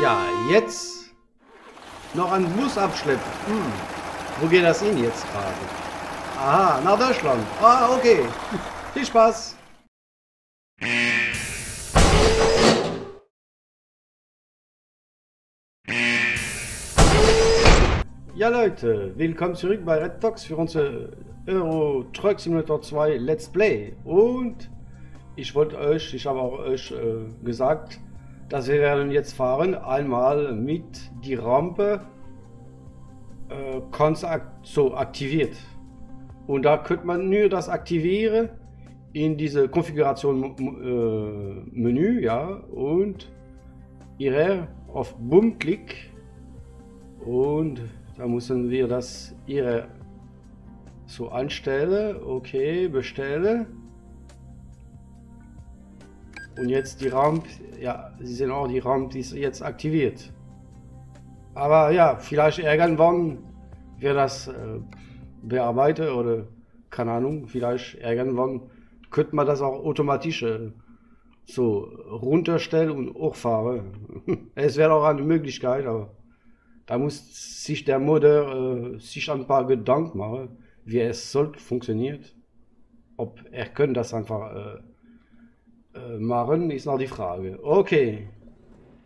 Ja, jetzt noch ein Bus abschleppen. Hm. Wo geht das hin jetzt gerade? Aha, nach Deutschland. Ah, okay. Viel Spaß. Ja Leute, willkommen zurück bei Red Talks für unser Euro Truck Simulator 2 Let's Play. Und ich wollte euch, ich habe auch euch äh, gesagt, dass wir werden jetzt fahren, einmal mit die Rampe äh, so aktiviert. Und da könnte man nur das aktivieren in diese Konfiguration äh, Menü, ja, und ihre auf Boom Klick und da müssen wir das ihre so anstellen. Okay, bestelle. Und jetzt die Ramp, ja, Sie sehen auch, die Ramp ist jetzt aktiviert. Aber ja, vielleicht irgendwann wird das äh, bearbeitet oder keine Ahnung, vielleicht irgendwann könnte man das auch automatisch äh, so runterstellen und hochfahren. es wäre auch eine Möglichkeit, aber da muss sich der Modder äh, sich ein paar Gedanken machen, wie es soll funktioniert. Ob er können das einfach äh, äh, machen, ist noch die Frage. Okay,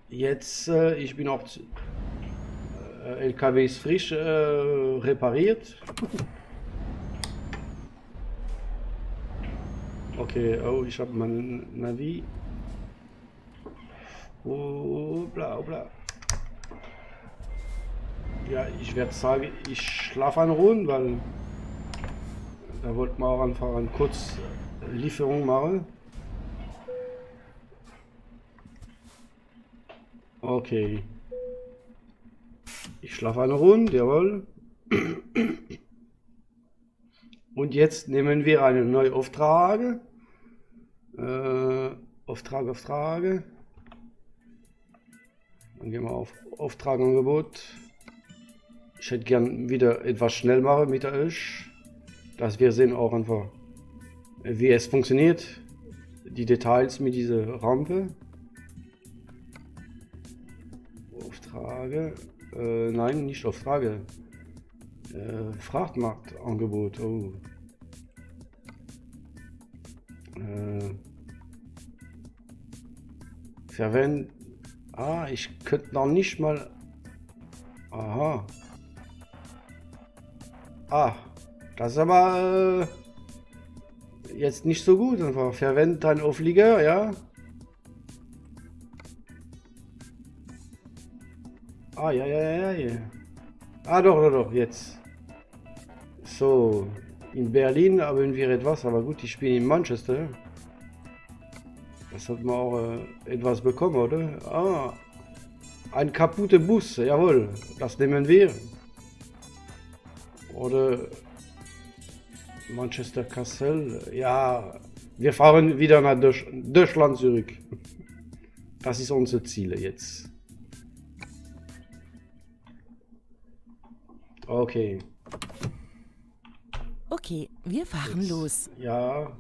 jetzt äh, ich bin auch äh, LKW ist frisch äh, repariert. okay, oh, ich habe mein Navi. Oh, bla, bla. Ja, ich werde sagen, ich schlafe eine Runde, weil da wollten wir auch einfach eine kurze Lieferung machen. Okay. Ich schlafe eine Runde, jawohl. Und jetzt nehmen wir eine neue Auftrag. Äh, Auftrag, Auftrag. Dann gehen wir auf Auftragangebot. Ich hätte gern wieder etwas schnell machen mit euch, dass wir sehen auch einfach, wie es funktioniert, die Details mit dieser Rampe. Auftrage, äh, nein, nicht Auftrage, äh, Frachtmarktangebot, oh. Äh, verwenden, ah, ich könnte noch nicht mal, aha, Ah, das ist aber äh, jetzt nicht so gut. Verwendet einen Auflieger, ja. Ah, ja, ja, ja, ja. Ah, doch, doch, doch, jetzt. So, in Berlin haben wir etwas, aber gut, ich spiele in Manchester. Das hat man auch äh, etwas bekommen, oder? Ah, ein kaputter Bus, jawohl, das nehmen wir. Oder Manchester Kassel. Ja, wir fahren wieder nach Deutschland zurück. Das ist unser Ziel jetzt. Okay. Okay, wir fahren jetzt, los. Ja,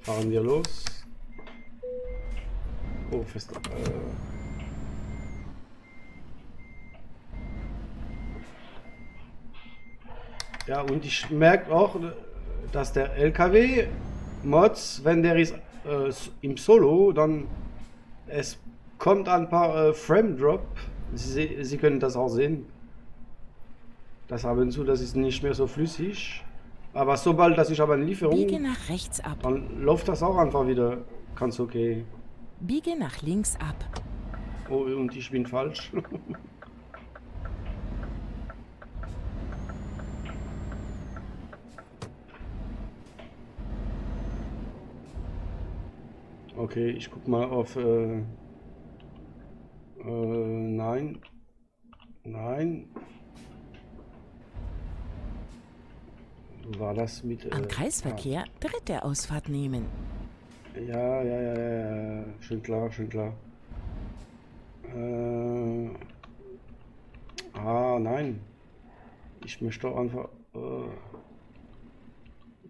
fahren wir los. Oh, fest. Äh, Ja, und ich merke auch, dass der LKW Mods, wenn der ist äh, im Solo, dann es kommt ein paar äh, Frame Drop. Sie, Sie können das auch sehen. Das haben zu, das ist nicht mehr so flüssig. Aber sobald dass ich aber eine Lieferung, Biege nach rechts ab. dann läuft das auch einfach wieder ganz okay. Biege nach links ab. Oh, und ich bin falsch. Okay, ich guck mal auf. Äh, äh, nein. Nein. War das mit. Äh, Am Kreisverkehr ah. dritte Ausfahrt nehmen. Ja, ja, ja, ja, ja. Schön klar, schön klar. Äh, ah, nein. Ich möchte einfach. Äh,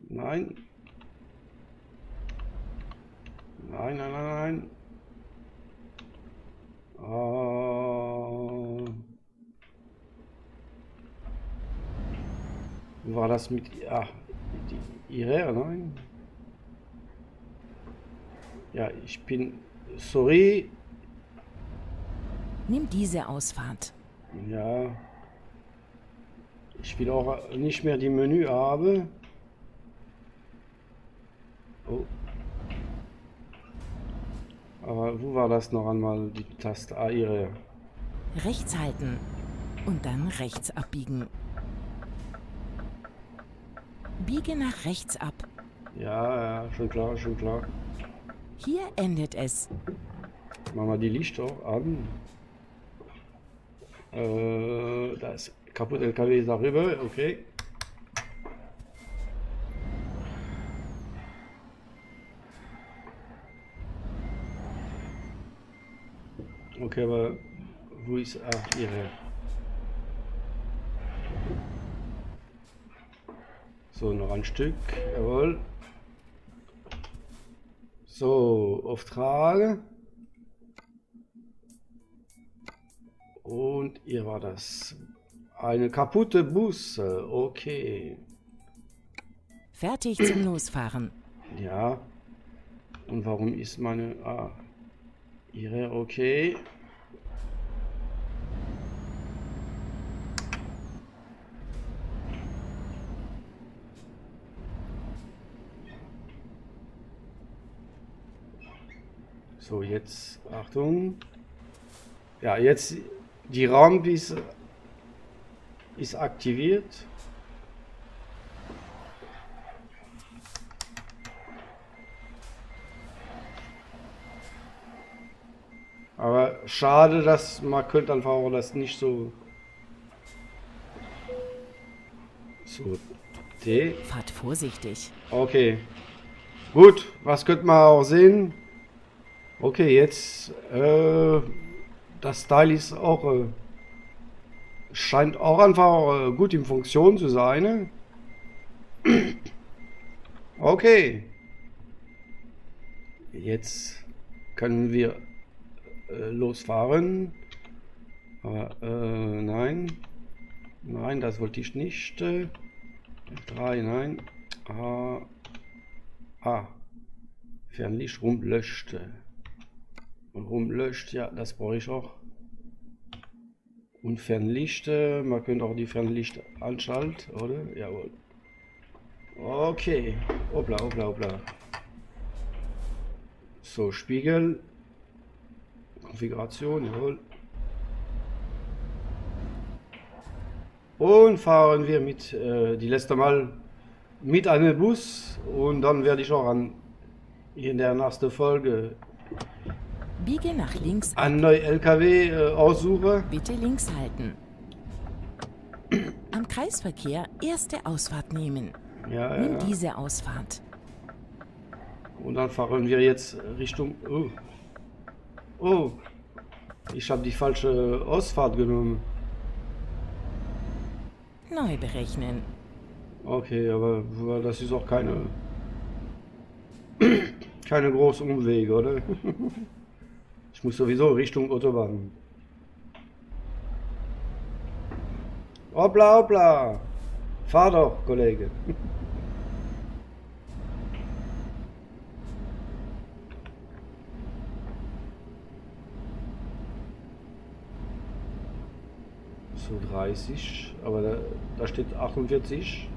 nein. Nein, nein, nein, nein. Oh. Wie war das mit... Ach, die, ihre, nein? Ja, ich bin... Sorry. Nimm diese Ausfahrt. Ja. Ich will auch nicht mehr die Menü haben. Oh. Aber wo war das noch einmal, die Taste? Ah, ihre. Rechts halten und dann rechts abbiegen. Biege nach rechts ab. Ja, ja, schon klar, schon klar. Hier endet es. Machen wir die Lichter an. Äh, da ist kaputt LKW darüber, okay. Okay, aber wo ist ah, ihre? So, noch ein Stück, jawohl. So, Auftrag. Und ihr war das. Eine kaputte Busse, okay. Fertig zum Losfahren. Ja. Und warum ist meine... Ah, ihre, okay. So, jetzt Achtung. Ja, jetzt die Rampe ist, ist aktiviert. Aber schade, dass man könnte einfach auch das nicht so so D. Fahrt vorsichtig. Okay. Gut, was könnte man auch sehen? Okay, jetzt äh, das Teil ist auch äh, scheint auch einfach äh, gut in Funktion zu sein. Ne? Okay. Jetzt können wir äh, losfahren. Aber, äh, nein. Nein, das wollte ich nicht. Drei, nein. Ah. ah. Fernlicht rumlöscht. Rumlöscht, ja, das brauche ich auch. Und Fernlichter, man könnte auch die Fernlichter anschalten, oder? Jawohl. Okay. Hoppla, hoppla, hoppla. So, Spiegel. Konfiguration, jawohl. Und fahren wir mit, äh, die letzte Mal mit einem Bus. Und dann werde ich auch an, in der nächsten Folge Biege nach links ab. einen neuen LKW äh, aussuche. Bitte links halten. Am Kreisverkehr erste Ausfahrt nehmen. Ja, Nimm ja. diese Ausfahrt. Und dann fahren wir jetzt Richtung... Oh, oh. ich habe die falsche Ausfahrt genommen. Neu berechnen. Okay, aber das ist auch keine... keine großen Umwege, oder? ich muss sowieso Richtung Autobahn. Hoppla, hoppla. Fahr doch, Kollege. So 30, aber da, da steht 48.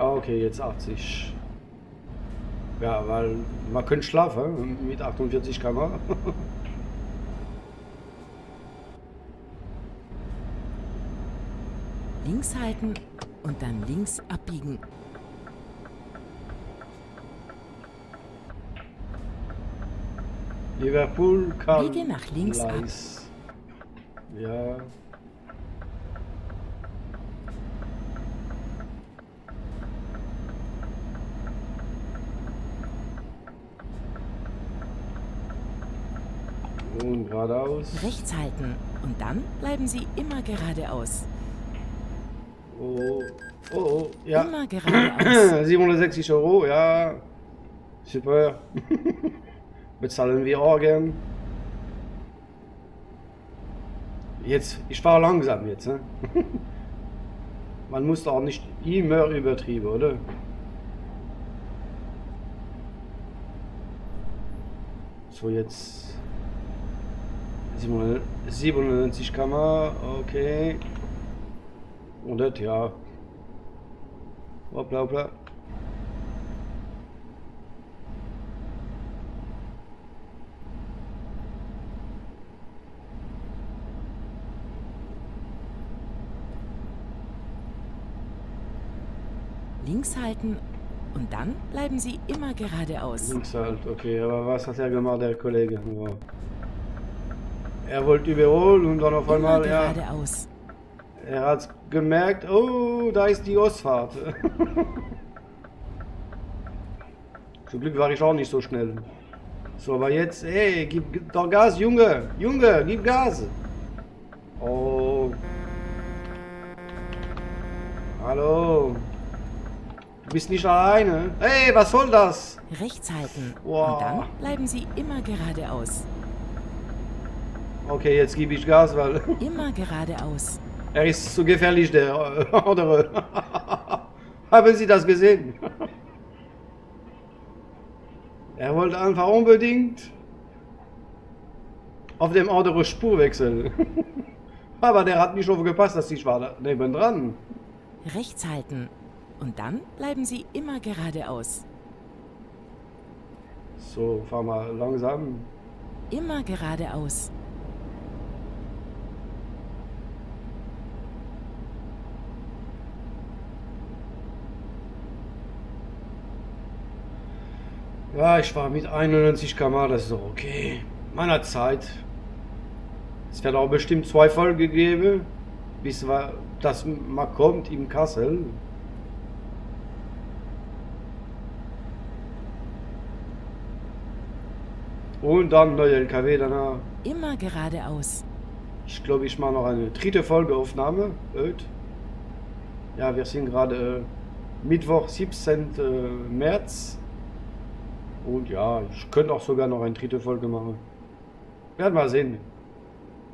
Ah, okay, jetzt 80. Ja, weil man könnte schlafen mit 48 km. Links halten und dann links abbiegen. Liverpool kann Biege nach links ab. Gleis. Ja. Und geradeaus. Rechts halten und dann bleiben Sie immer geradeaus. Oh, oh, oh, ja. Immer geradeaus. 760 Euro, ja. Super. Bezahlen wir auch gern. Jetzt, ich fahre langsam jetzt. Ne? Man muss doch nicht immer übertrieben, oder? So, jetzt 97 km, okay. 100, ja. Hoppla, hoppla. Links halten und dann bleiben Sie immer geradeaus. Links halt, okay. Aber was hat er gemacht, der Kollege? Ja. Er wollte überholen und dann auf einmal, ja. geradeaus. Er hat gemerkt, oh, da ist die Ausfahrt. Zum Glück war ich auch nicht so schnell. So, aber jetzt, ey, gib gib doch Gas, Junge. Junge, gib Gas. Oh. Hallo. Du bist nicht alleine. Hey, was soll das? Rechts halten Wow. und dann bleiben Sie immer geradeaus. Okay, jetzt gebe ich Gas, weil Immer geradeaus. er ist zu gefährlich, der äh, andere. Haben Sie das gesehen? er wollte einfach unbedingt auf dem anderen Spur wechseln. Aber der hat nicht aufgepasst, dass ich war da nebendran. Rechts halten und dann bleiben Sie immer geradeaus. So, fahr mal langsam. Immer geradeaus. Ja, ich war mit 91 km, das ist doch okay. Meiner Zeit. Es wird auch bestimmt zwei Folgen geben, bis das mal kommt im Kassel. Und dann neue LKW danach. Immer geradeaus. Ich glaube, ich mache noch eine dritte Folgeaufnahme. Öd. Ja, wir sind gerade äh, Mittwoch, 17. Äh, März. Und ja, ich könnte auch sogar noch eine dritte Folge machen. Werden wir sehen.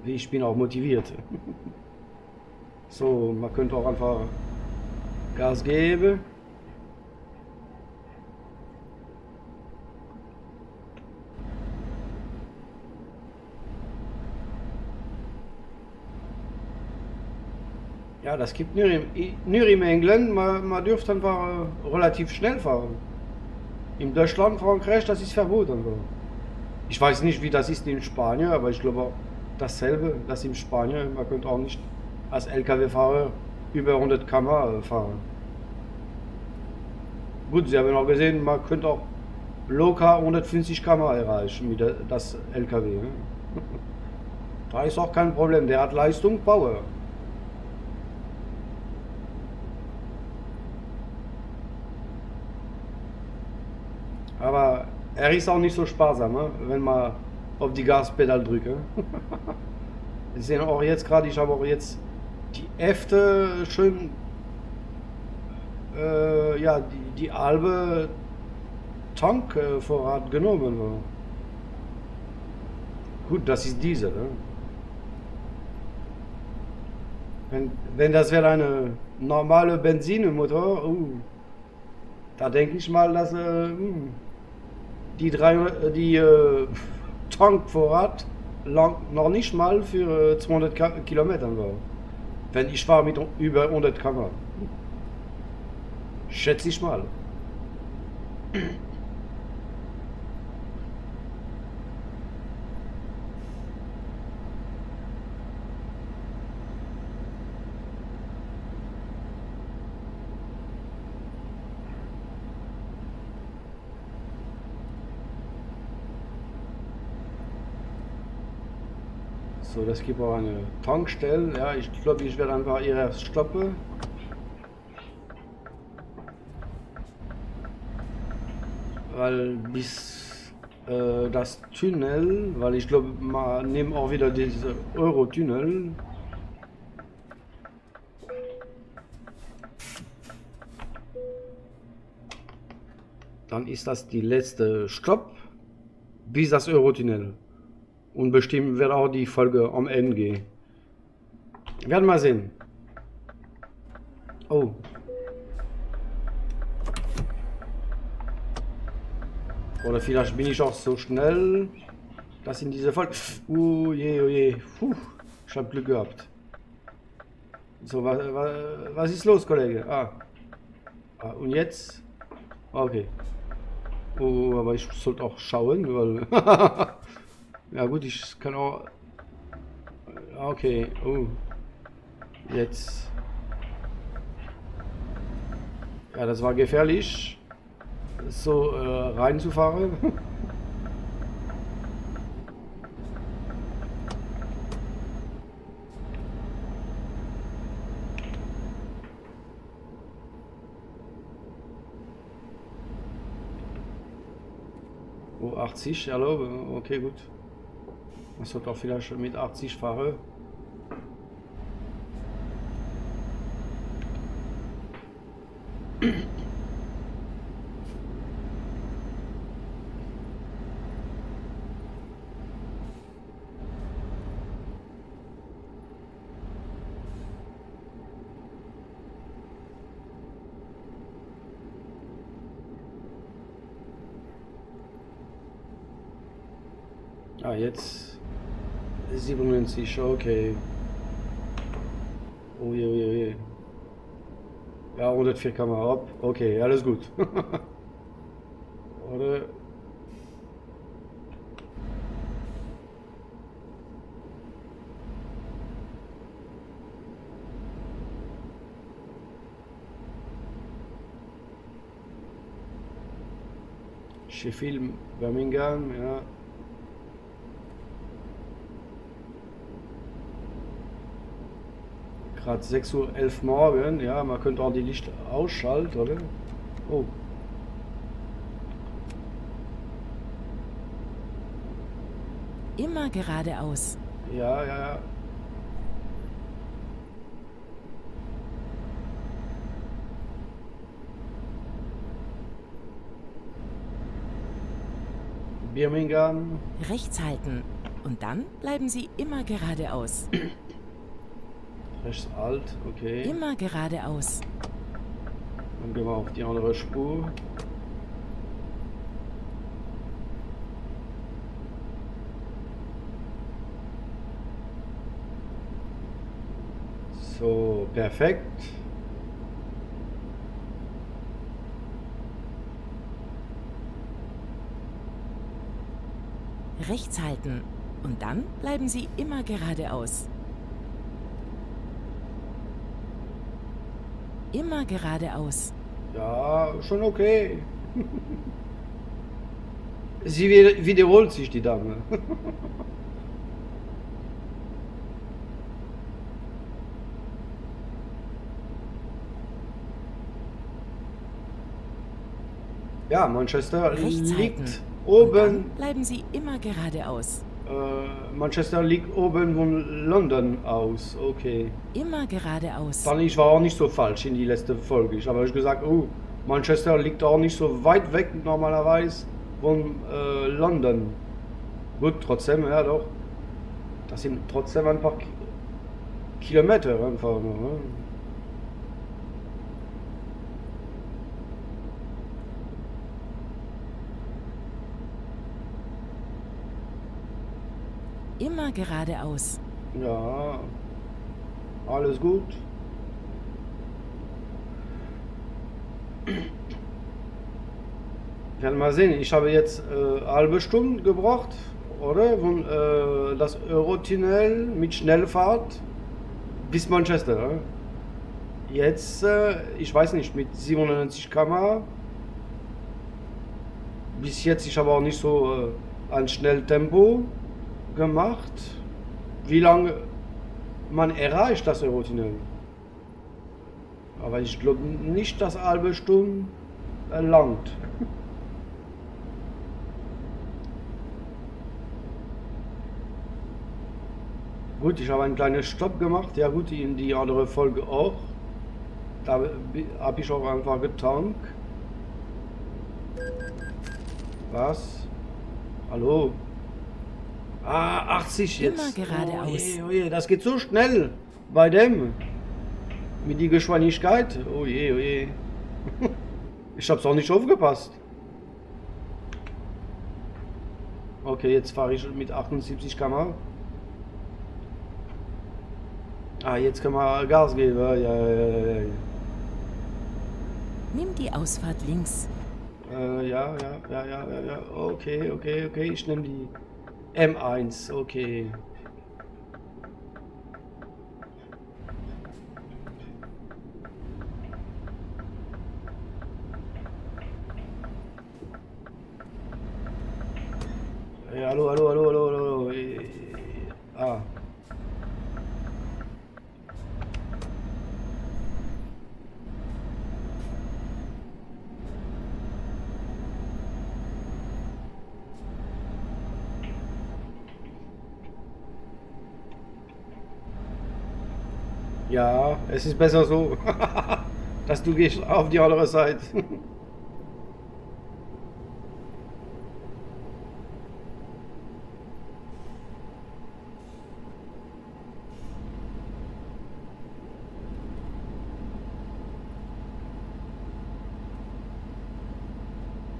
Ich bin auch motiviert. so, man könnte auch einfach Gas geben. Ja, das gibt im England. Man, man dürfte einfach relativ schnell fahren. In Deutschland, Frankreich, das ist verboten. Ich weiß nicht, wie das ist in Spanien, aber ich glaube dasselbe, dass in Spanien, man könnte auch nicht als LKW-Fahrer über 100 km fahren. Gut, Sie haben auch gesehen, man könnte auch locker 150 km erreichen mit das LKW. ne? Da ist auch kein Problem, der hat Leistung, Power. Aber er ist auch nicht so sparsam, ne? wenn man auf die Gaspedal drücke. Sie sehen auch jetzt gerade, ich habe auch jetzt die Äfte schön, äh, ja, die, die halbe Tankvorrat genommen. Ne? Gut, das ist diese. Ne? Wenn, wenn das wäre eine normale Benzinmotor, uh, da denke ich mal, dass hm, die, drei, äh, die äh, Tankvorrat lang, noch nicht mal für äh, 200 Ka Kilometern war. Wenn ich fahre mit über 100 km. Schätze ich mal. So, das gibt auch eine Tankstelle. Ja, ich glaube, ich werde einfach hier stoppen. Weil bis äh, das Tunnel, weil ich glaube, man nehmen auch wieder diese Euro-Tunnel. Dann ist das die letzte Stopp bis das Eurotunnel. Und bestimmt wird auch die Folge am Ende gehen. Wir werden mal sehen. Oh. Oder vielleicht bin ich auch so schnell, dass in diese Folge... Oh je, oh je. Puh, ich habe Glück gehabt. So, was, was, was ist los, Kollege? Ah. ah und jetzt? Okay. Oh, aber ich sollte auch schauen, weil... ja gut, ich kann auch... Okay, oh. Jetzt... Ja, das war gefährlich, so äh, reinzufahren. Oh, 80, hallo, okay, gut. Man sollte auch vielleicht mit 80 fahren. Ah, jetzt 97, okay. Oh je, oh je, oh je. Ja, 104 kann man ab. Okay, alles gut. Oder... Sheffield, Birmingham, ja. Gerade 6.11 Uhr morgen. Ja, man könnte auch die Licht ausschalten, oder? Oh. Immer geradeaus. Ja, ja, ja. Birmingham. Rechts halten. Und dann bleiben Sie immer geradeaus. Rechts alt, okay. Immer geradeaus. Dann gehen wir auf die andere Spur. So, perfekt. Rechts halten. Und dann bleiben Sie immer geradeaus. Immer geradeaus. Ja, schon okay. Sie wiederholt sich, die Dame. ja, Manchester liegt oben. Bleiben Sie immer geradeaus. Äh, Manchester liegt oben von London aus, okay. Immer geradeaus. Dann ich war auch nicht so falsch in die letzte Folge. Ich habe gesagt, oh, Manchester liegt auch nicht so weit weg normalerweise von äh, London. Gut, trotzdem, ja doch. Das sind trotzdem ein paar Kilometer einfach nur. Ne? Immer geradeaus. Ja, alles gut. Werden mal sehen. Ich habe jetzt äh, halbe Stunde gebraucht, oder? Von äh, das Eurotunnel mit Schnellfahrt bis Manchester. Jetzt, äh, ich weiß nicht, mit 97 km. Bis jetzt, ich habe auch nicht so äh, ein Schnelltempo gemacht. wie lange man erreicht das Eurotunnel. Aber ich glaube nicht, dass halbe Stunde erlangt. Gut, ich habe einen kleinen Stopp gemacht. Ja gut, in die andere Folge auch. Da habe ich auch einfach getankt. Was? Hallo? Ah, 80 jetzt. Immer geradeaus. Oh je, oh je, das geht so schnell bei dem. Mit die Geschwindigkeit. Oh je, oh je. Ich hab's auch nicht aufgepasst. Okay, jetzt fahre ich mit 78 km. Ah, jetzt können wir Gas geben. Ja, ja, ja, ja. Nimm die Ausfahrt links. Äh, ja, ja, ja, ja, ja, ja. Okay, okay, okay. Ich nehme die M1. Okay. Ja, hallo, hallo, hallo, hallo, hallo. Äh, Ah. Ja, es ist besser so, dass du gehst auf die andere Seite.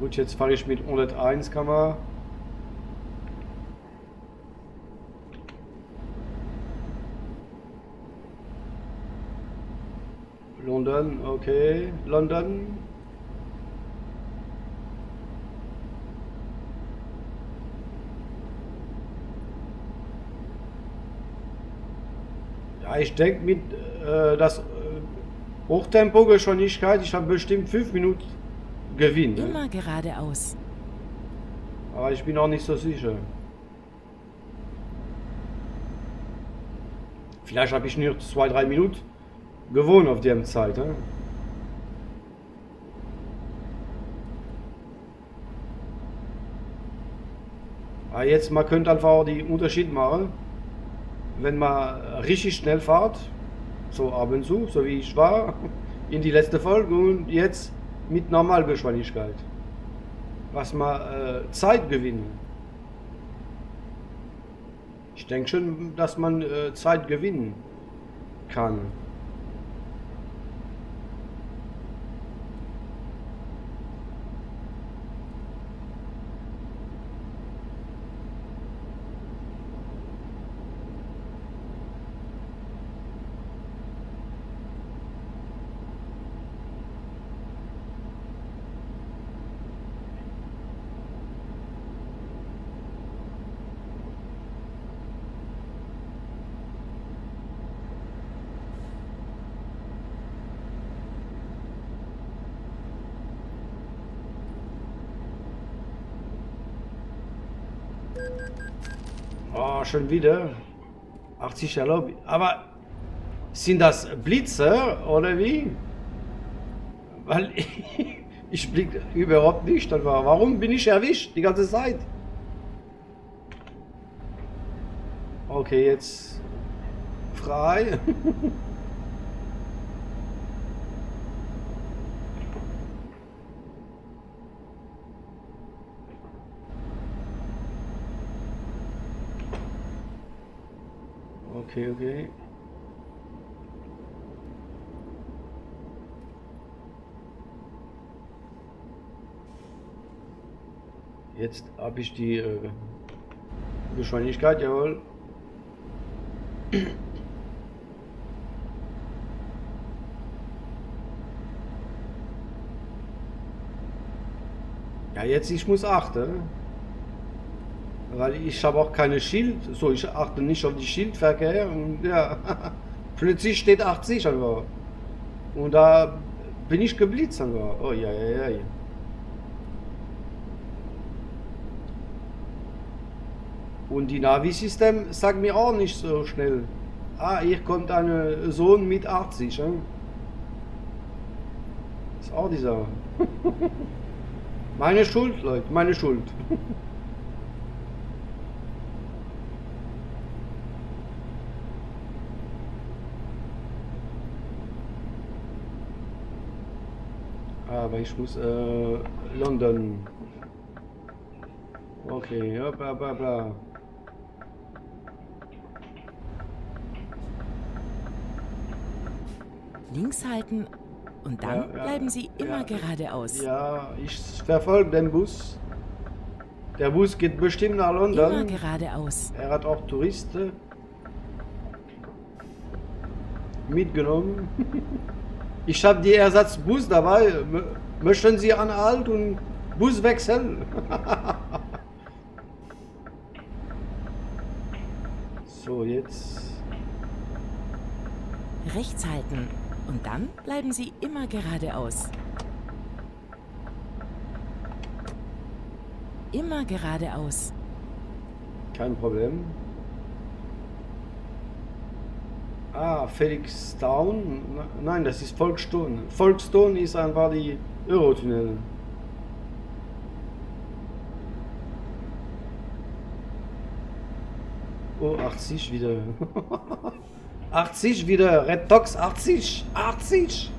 Gut, jetzt fahre ich mit 101 km. London, okay. London. Ja, ich denke mit äh, das äh, Hochtempo-Geschwindigkeit, ich habe bestimmt 5 Minuten Gewinn. Ne? Immer geradeaus. Aber ich bin auch nicht so sicher. Vielleicht habe ich nur 2-3 Minuten gewohnt auf der Zeit. Ne? Aber Ah, jetzt, man könnte einfach auch den Unterschied machen, wenn man richtig schnell fährt, so ab und zu, so wie ich war, in die letzte Folge und jetzt mit Normalgeschwindigkeit. Was man äh, Zeit gewinnen. Ich denke schon, dass man äh, Zeit gewinnen kann. Oh, schon wieder. 80 erlaubt. Aber sind das Blitze oder wie? Weil ich blick überhaupt nicht. Warum bin ich erwischt die ganze Zeit? Okay, jetzt frei. Okay, okay. Jetzt habe ich die äh, Geschwindigkeit, jawohl. Ja, jetzt ich muss achten. Weil ich habe auch keine Schild, so ich achte nicht auf die Schildverkehr und ja, plötzlich steht 80 einfach. Und da bin ich geblitzt einfach. Oh ja, ja, ja. Und die Navi-System sagt mir auch nicht so schnell. Ah, hier kommt ein Sohn mit 80. Ja? Ist auch dieser. meine Schuld, Leute, meine Schuld. Aber ich muss äh, London. Okay, ja, bla bla bla. Links halten und dann Ja, ja, bleiben Sie immer ja. geradeaus. Ja, ich verfolge den Bus. Der Bus geht bestimmt nach Immer London. geradeaus. Er hat auch Touristen mitgenommen. Ich habe die Ersatzbus dabei. Möchten Sie anhalten und Bus wechseln? so, jetzt. Rechts halten und dann bleiben Sie immer geradeaus. Immer geradeaus. Kein Problem. Ah, Felix Town? Nein, das ist Volkstone. Volkstone ist einfach die Eurotunnel. Oh, 80 wieder. 80 wieder. Red Dogs 80. 80.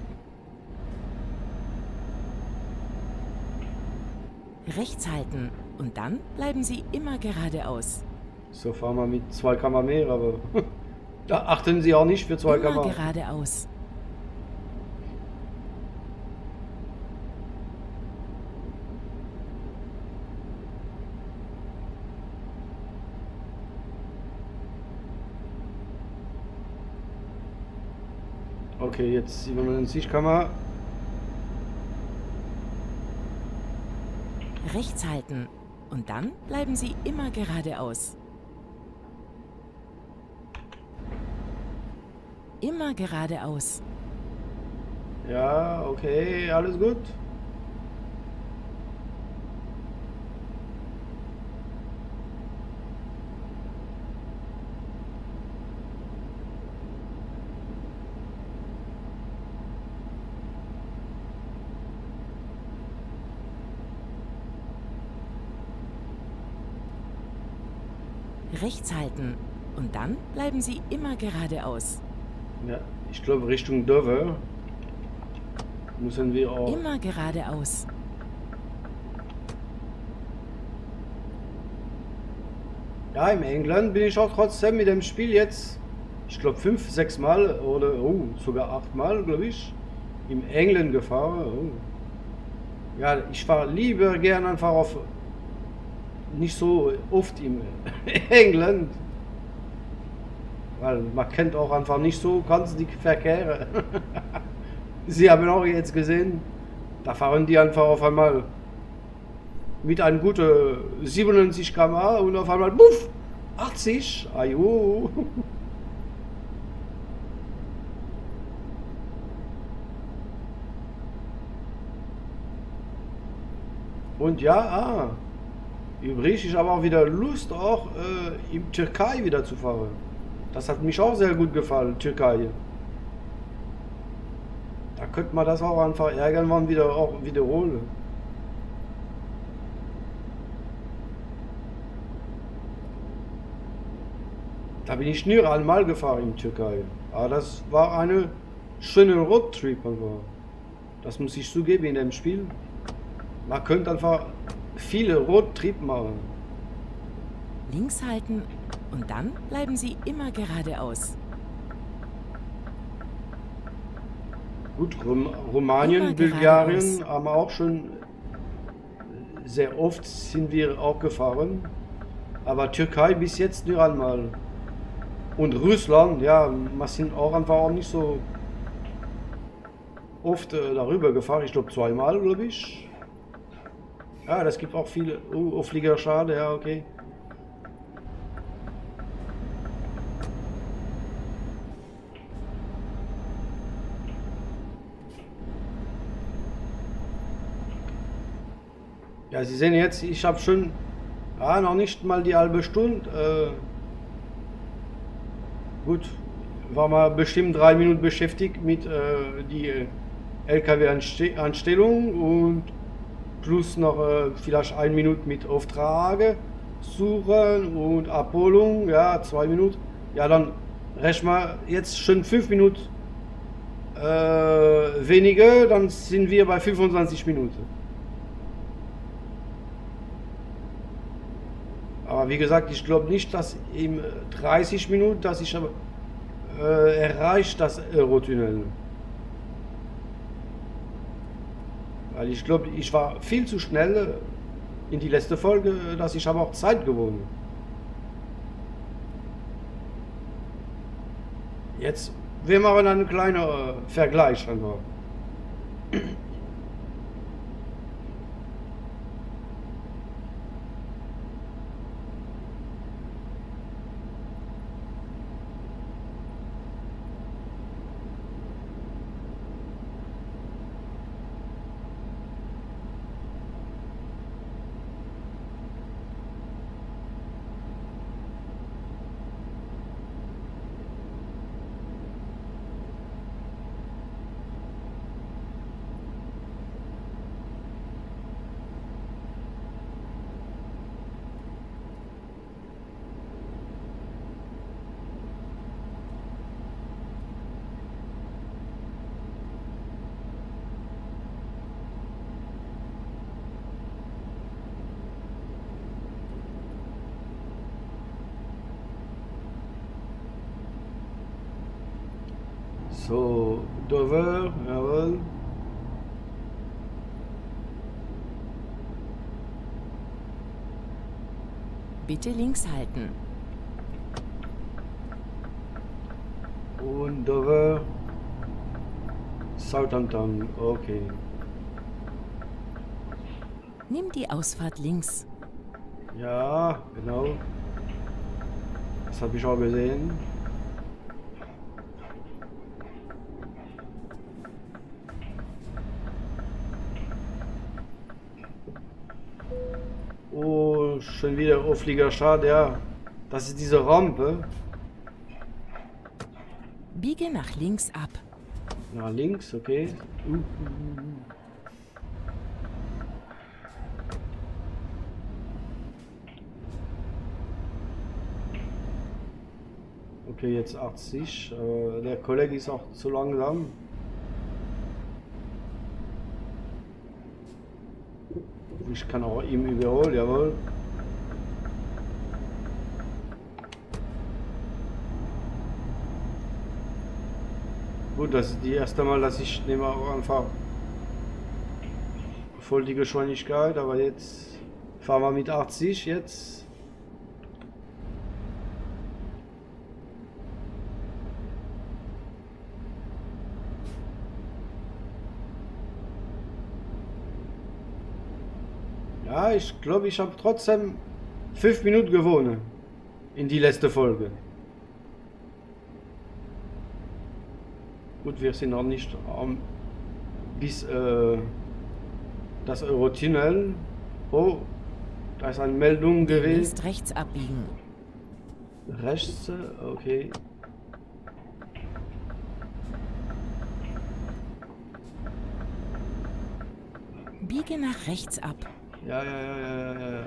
Rechts halten und dann bleiben Sie immer geradeaus. So fahren wir mit 2 Kammer mehr, aber da achten Sie auch nicht für 2 Immer Kammer. geradeaus. Okay, jetzt 97 Kammer. Rechts halten und dann bleiben Sie immer geradeaus. Immer geradeaus. Ja, okay, alles gut. Rechts halten und dann bleiben Sie immer geradeaus. Ja, ich glaube Richtung Dover müssen wir auch. Immer geradeaus. Ja, im England bin ich auch trotzdem mit dem Spiel jetzt, ich glaube fünf, sechs Mal oder oh, sogar acht Mal, glaube ich, im England gefahren. Oh. Ja, ich fahre lieber gern einfach auf, nicht so oft im England, weil man kennt auch einfach nicht so ganz die Verkehre. Sie haben auch jetzt gesehen, da fahren die einfach auf einmal mit einem guten 97 km/h und auf einmal buff, 80. Ajo. Und ja, ah, übrig, ich habe auch wieder Lust, auch äh, in Türkei wieder zu fahren. Das hat mich auch sehr gut gefallen, Türkei. Da könnte man das auch einfach irgendwann wieder auch wiederholen. Da bin ich nur einmal gefahren in Türkei. Aber das war eine schöne Roadtrip einfach. Das muss ich zugeben in dem Spiel. Man könnte einfach viele Roadtrip machen. Links halten und dann bleiben Sie immer geradeaus. Gut, Rum Rumänien, Bulgarien haben wir auch schon sehr oft sind wir auch gefahren. Aber Türkei bis jetzt nur einmal. Und Russland, ja, wir sind auch einfach auch nicht so oft äh, darüber gefahren. Ich glaube zweimal, glaube ich. Ja, das gibt auch viele. Oh, Flieger, schade, ja, okay. Ja, Sie sehen jetzt, ich habe schon Ah, noch nicht mal die halbe Stunde. Äh, gut, war mal bestimmt drei Minuten beschäftigt mit äh, die äh, LKW-Anstellung und plus noch äh, vielleicht ein Minute mit Auftrage suchen und Abholung, ja, zwei Minuten. Ja, dann rechnen wir jetzt schon fünf Minuten äh, weniger, dann sind wir bei 25 Minuten. Aber wie gesagt, ich glaube nicht, dass in 30 Minuten, dass ich äh, erreicht das Eurotunnel. Weil ich glaube, ich war viel zu schnell in die letzte Folge, dass ich habe auch Zeit gewonnen. Jetzt, wir machen einen kleinen äh, Vergleich einfach. So, Dover, jawohl. Bitte links halten. Und Dover, Southampton, okay. Nimm die Ausfahrt links. Ja, genau. Das habe ich auch gesehen. Wieder Auflieger, schade, ja. Das ist diese Rampe. Biege nach links ab. Nach links, okay. Uh, uh, uh. Okay, jetzt 80. Äh, der Kollege ist auch zu langsam. Ich kann auch ihm überholen, jawohl. Gut, das ist die erste Mal, dass ich nehme auch einfach voll die Geschwindigkeit, aber jetzt fahren wir mit 80 jetzt. Ja, ich glaube, ich habe trotzdem fünf Minuten gewonnen in die letzte Folge. Gut, wir sind noch nicht am, bis äh, das Eurotunnel. Oh, da ist eine Meldung gewesen. Links rechts abbiegen. Rechts, okay. Biege nach rechts ab. Ja, ja, ja, ja, ja,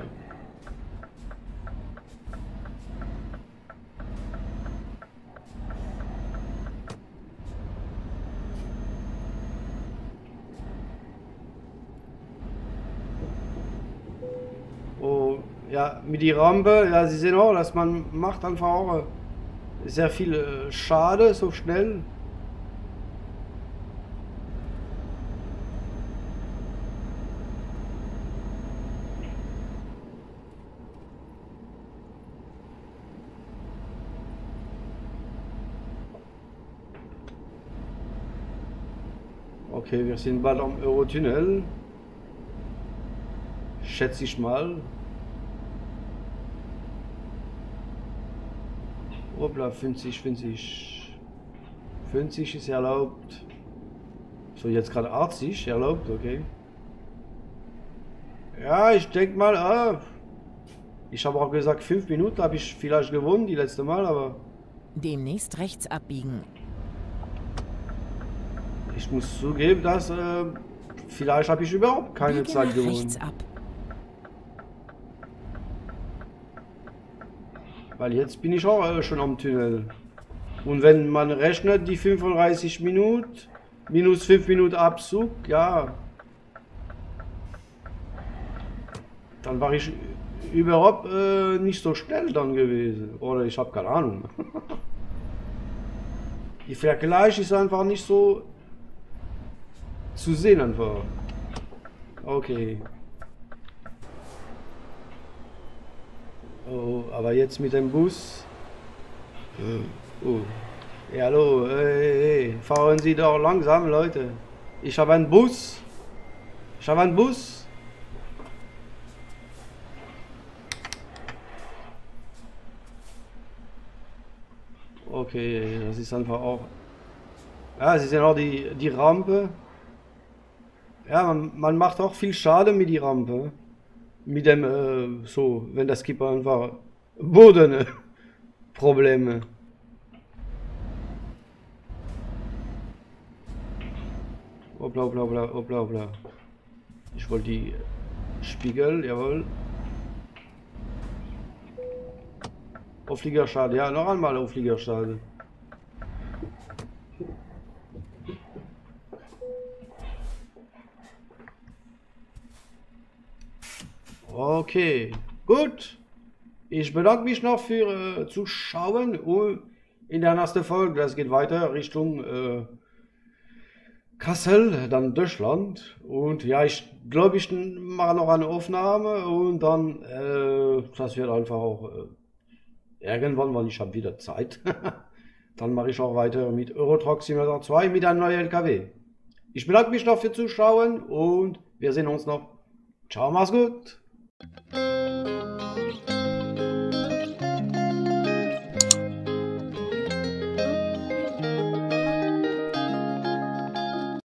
mit die Rampe, ja, Sie sehen auch, dass man macht einfach auch äh, sehr viel äh, Schade so schnell. Okay, wir sind bald am Eurotunnel. Schätze ich mal. Hoppla, 50, 50. 50 ist erlaubt. So, jetzt gerade 80 erlaubt, okay. Ja, ich denke mal, ah, Ich habe auch gesagt, fünf Minuten habe ich vielleicht gewonnen, die letzte Mal, aber Demnächst rechts abbiegen. ich muss zugeben, dass äh, vielleicht habe ich überhaupt keine Biege Zeit gewonnen. rechts ab. Weil jetzt bin ich auch äh, schon am Tunnel. Und wenn man rechnet, die 35 Minuten, minus 5 Minuten Abzug, ja. Dann war ich überhaupt äh, nicht so schnell dann gewesen. Oder ich habe keine Ahnung. Die Vergleich ist einfach nicht so zu sehen einfach. Okay. Oh, aber jetzt mit dem Bus. Oh. Ja, hallo, hey, hey, fahren Sie doch langsam, Leute. Ich habe einen Bus. Ich habe einen Bus. Okay, das ist einfach auch. Ja, Sie sehen auch die, die Rampe. Ja, man, man macht auch viel Schaden mit die Rampe. Mit dem, äh, so, wenn das Skipper einfach Boden äh, Probleme. Hoppla, hoppla, hoppla, hoppla, hoppla. Ich wollte die Spiegel, jawohl. Aufliegerschade, ja, noch einmal Aufliegerschade. Okay, gut. Ich bedanke mich noch für äh, Zuschauen und in der nächsten Folge, das geht weiter Richtung äh, Kassel, dann Deutschland. Und ja, ich glaube, ich mache noch eine Aufnahme und dann, äh, das wird einfach auch äh, irgendwann, weil ich habe wieder Zeit. dann mache ich auch weiter mit Eurotruck Simulator 2 mit einem neuen LKW. Ich bedanke mich noch für Zuschauen und wir sehen uns noch. Ciao, mach's gut. Música